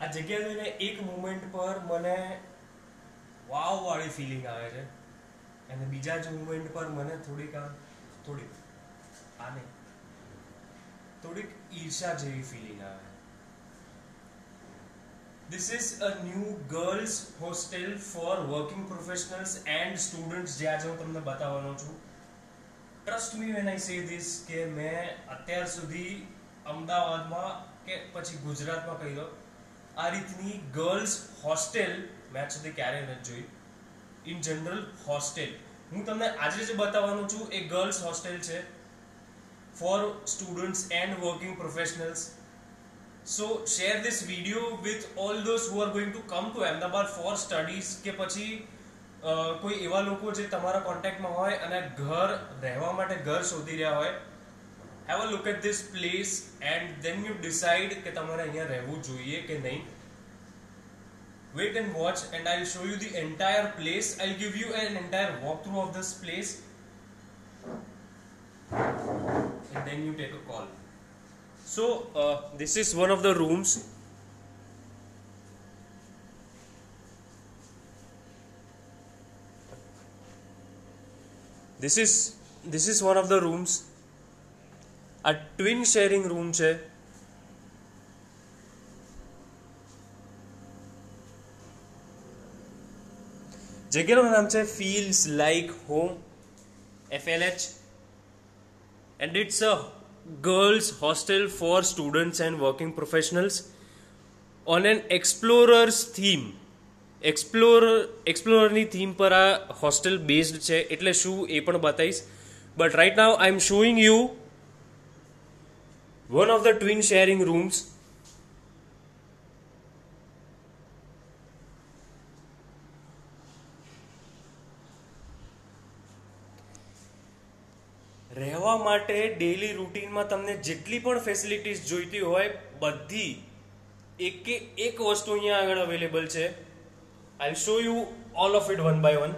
આ જગ્યા જોઈને એક મુમેન્ટ પર મને વાવ વાળી ફિલિંગ આવે છે અને બીજા જ મુમેન્ટ પર મને થોડીક આમ થોડીક આને થોડીક ઈર્ષા જેવી ફિલિંગ આવે this is a new girls hostel for working professionals and students જે આજે હું તમને બતાવવાનો છું trust me when I say this કે મેં અત્યાર સુધી અમદાવાદમાં કે પછી ગુજરાતમાં કહી દઉં આ રીતની ગર્લ્સ હોસ્ટેલ મેં સુધી ક્યારેય નથી જોઈ ઇન જનરલ હોસ્ટેલ હું તમને આજે જે બતાવવાનો છું એ ગર્લ્સ હોસ્ટેલ છે for students and working professionals so share this video with all those who are going to come to Ahmedabad for studies કે પછી કોઈ એવા લોકો જે તમારા કોન્ટેક્ટમાં હોય અને ઘર રહેવા માટે ઘર શોધી રહ્યા હોય Have a look at this place, and then you decide કે તમારે અહીંયા રહેવું જોઈએ કે નહીં wait and watch and I show you the entire place I give you an entire walk through of this place and then you take a call so this is one of the this is this is one of the rooms આ twin sharing room છે જગ્યાનું નામ છે feels like home FLH and it's a girls hostel for students and working professionals on an explorers theme explore એક્સપ્લોરરની theme પર આ hostel based છે એટલે શું એ પણ બતાવીશ but right now I am showing you one of the twin sharing rooms રહેવા માટે ડેલી રૂટીનમાં તમને જેટલી પણ ફેસિલિટીઝ જોઈતી હોય બધી એકે એક વસ્તુ અહીંયા આગળ અવેલેબલ છે I show you all of it one by one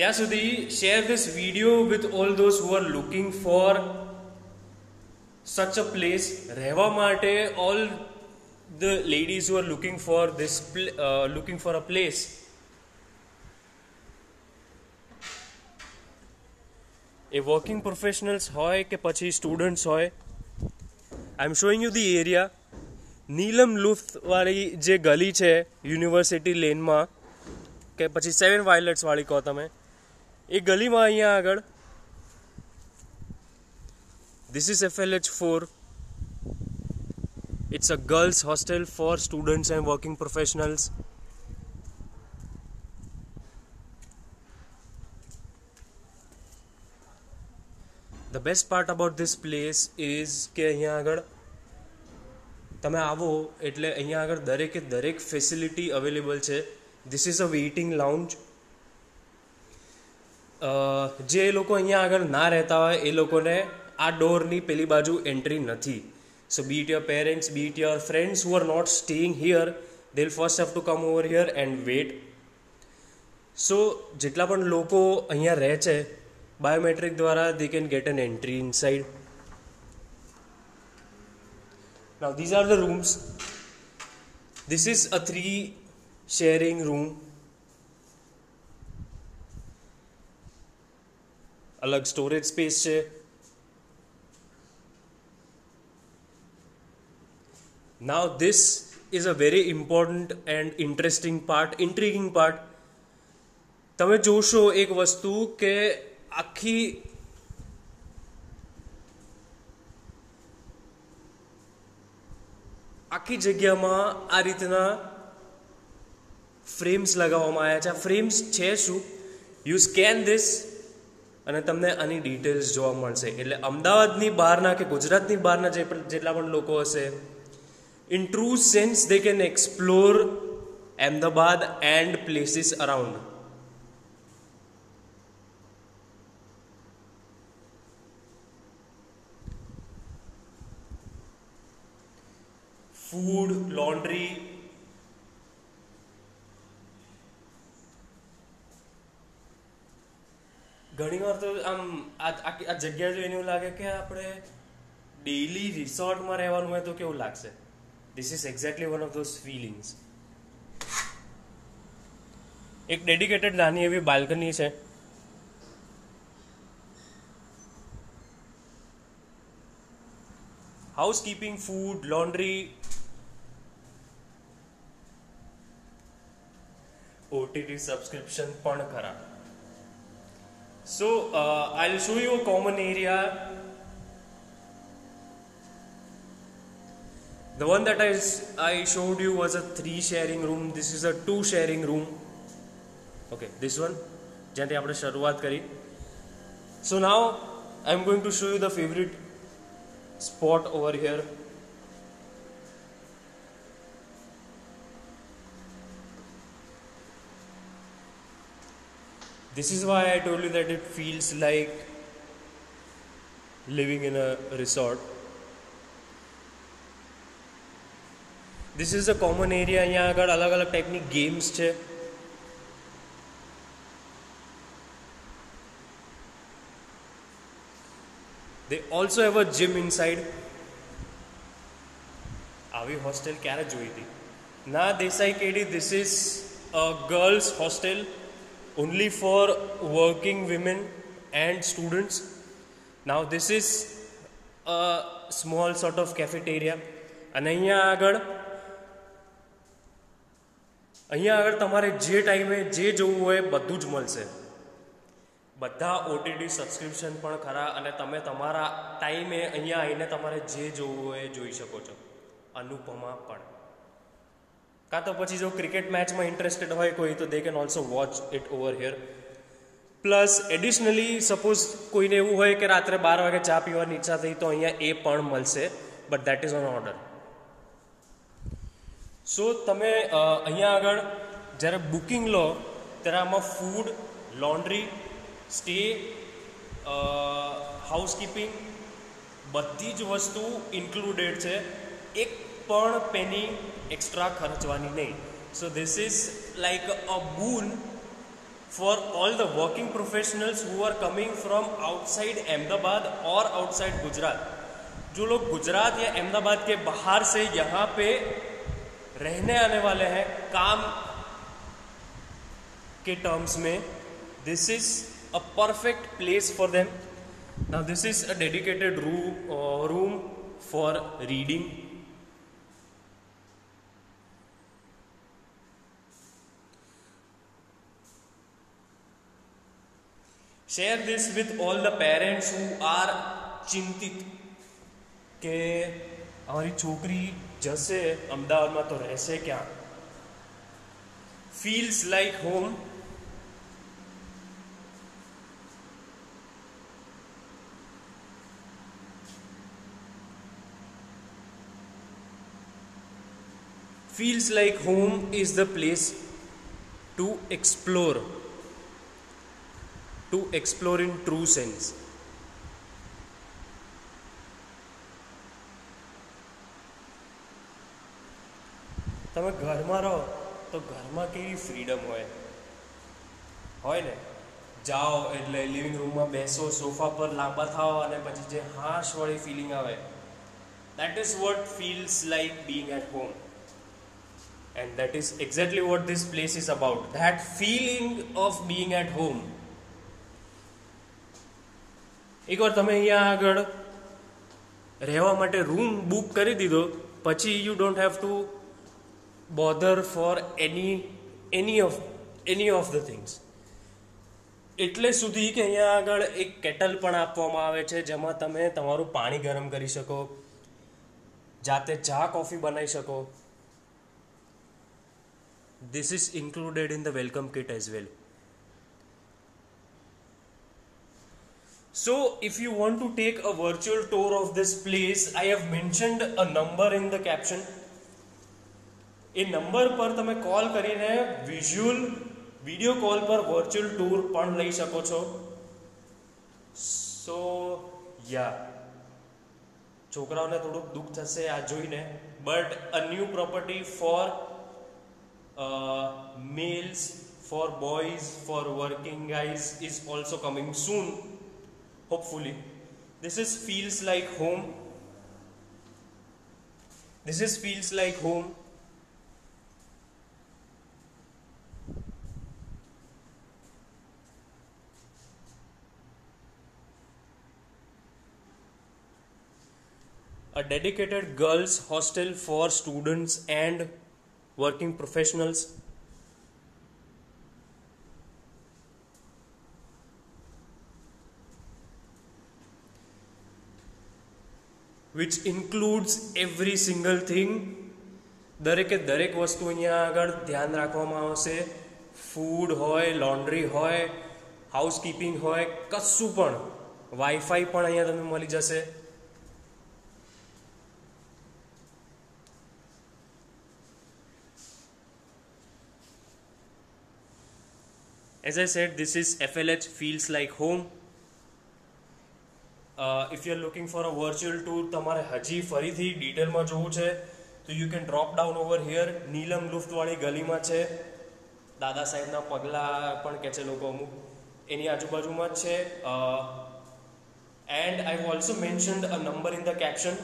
ત્યાં સુધી share this video with all those who are looking for such a place રહેવા માટે all the ladies who are looking for this looking for a place એ working professionals હોય કે પછી students હોય I am showing you the area Neelam લુફ્ટવાળી જે ગલી છે યુનિવર્સિટી લેનમાં કે પછી સેવન વાયલેટ્સવાળી કહો તમે એ ગલીમાં અહીંયા આગળ this is FLH for it's a girls hostel for students and working professionals the best part about this place is કે અહીંયા આગળ તમે આવો એટલે અહીંયા આગળ દરેકે દરેક ફેસિલિટી અવેલેબલ છે this is a waiting lounge જે લોકો અહીંયા આગળ ના રહેતા હોય એ લોકોને આ ડોરની પેલી બાજુ એન્ટ્રી નથી so be it your parents be it your friends who are not staying here they'll first have to come over here and wait so જેટલા પણ લોકો અહીંયા રહે છે બાયોમેટ્રિક દ્વારા they can get an entry inside now these are the rooms this is a three sharing room અલગ storage space છે now this is a very important and interesting part intriguing part તમે જોશો એક વસ્તુ કે આખી આખી જગ્યામાં આ રીતના ફ્રેમ્સ લગાવવામાં આવ્યા છે આ ફ્રેમ્સ છે શું યુ સ્કેન ધીસ અને તમને આની ડિટેલ્સ જોવા મળશે એટલે અમદાવાદની બહાર ના કે ગુજરાતની બહાર ના જે પણ જેટલા પણ લોકો હશે ઇન ટ รู sense they can explore Ahmedabad and places around food laundry ઘણીવાર તો આમ આ આ જગ્યા જોઈને એવું લાગે કે આપણે ડેઈલી રિસોર્ટમાં રહેવાનું હોય તો કેવું લાગશે this is exactly one of those feelings એક ડેડિકેટેડ નાની એવી બાલ્કની છે housekeeping food laundry OTT subscription પણ ખરા So uh, I'll show you a common area. The one that I, I showed you was a three sharing room. This is a two sharing room. Okay, this one. જ્યાંથી આપણે શરૂઆત So now, I'm going to show you the favorite spot over here. this is why i told you that it feels like living in a resort this is a common area yahan agar alag alag type ni games che they also have a gym inside avi hostel kya ra na desai kedi this is a girls hostel only for working women and students. Now, this is a small sort of cafeteria. અને અહીંયા આગળ અહીંયા આગળ તમારે જે ટાઈમે જે જોવું હોય બધું જ મળશે બધા ઓટીટી સબસ્ક્રિપ્શન પણ ખરા અને તમે તમારા ટાઈમે અહીંયા આવીને તમારે જે જોવું હોય જોઈ શકો છો અનુપમા પણ કાં તો પછી જો ક્રિકેટ મેચમાં ઇન્ટરેસ્ટેડ હોય કોઈ તો they can also watch it over here plus additionally suppose કોઈને એવું હોય કે રાત્રે બાર વાગે ચા પીવાની ઈચ્છા થઈ તો અહીંયા એ પણ મળશે but that is on order so તમે અહીંયા આગળ જ્યારે બુકિંગ લો ત્યારે આમાં ફૂડ લોન્ડ્રી સ્ટે હાઉસકીપિંગ બધી જ વસ્તુ ઇન્ક્લુડેડ છે એક પણ પેની એક્સ્ટ્રા ખર્ચવાની નહીં so this is like a boon for all the working professionals who are coming from outside Ahmedabad or outside Gujarat जो लोग गुजरात या अहमदाबाद के बाहर से यहाँ पे रहने आने वाले हैं काम के टर्म्स में this is a perfect place for them now this is a dedicated room room for reading share this with all the parents who are चिंतित के हमारी छोकरी जैसे अहमदाबाद में तो रहसे क्या feels like home feels like home is the place to explore to explore in true sense. તમે ઘરમાં રહો તો ઘરમાં કેવી ફ્રીડમ હોય હોય ને જાઓ એટલે લિવિંગ રૂમમાં બેસો સોફા પર લાંબા થાઓ અને પછી જે હાશવાળી ફિલિંગ આવે that is what feels like being at home and that is exactly what this place is about that feeling of being at home એકવાર તમે અહીંયા આગળ રહેવા માટે રૂમ બુક કરી દીધો પછી you don't have to bother for any any of any of the things એટલે સુધી કે અહીંયા આગળ એક કેટલ પણ આપવામાં આવે છે જેમાં તમે તમારું પાણી ગરમ કરી શકો જાતે ચા કોફી બનાવી શકો this is included in the welcome kit as well So if you want to take a virtual tour of this place, I have mentioned a number in the caption. એ નંબર પર તમે call કરીને visual video call પર virtual tour પણ લઈ શકો છો સો યા છોકરાઓને થોડુંક દુઃખ થશે આ જોઈને but a new property for males for boys for working guys is also coming soon hopefully. This is feels like home. This is feels like home. a dedicated girls hostel for students and working professionals which includes every single thing દરેકે દરેક વસ્તુ અહીંયા આગળ ધ્યાન રાખવામાં આવશે food હોય laundry હોય હાઉસકીપિંગ હોય કશું પણ વાઈફાઈ પણ અહીંયા તમને મળી જશે As I said, this is FLH feels like home if you are looking for a virtual tour તમારે હજી ફરીથી ડિટેલમાં જોવું છે તો you can drop down over here Neelam લુફ્ટવાળી ગલીમાં છે દાદા સાહેબના પગલાં પણ કહે છે લોકો અમુક એની આજુબાજુમાં જ છે and I also mentioned a number in the caption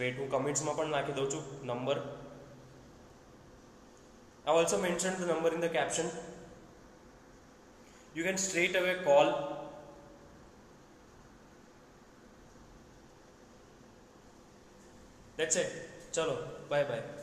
wait હું કમેન્ટ્સમાં પણ નાખી દઉં છું number I also mention the number in the caption you can straight away call that's it ચલો બાય બાય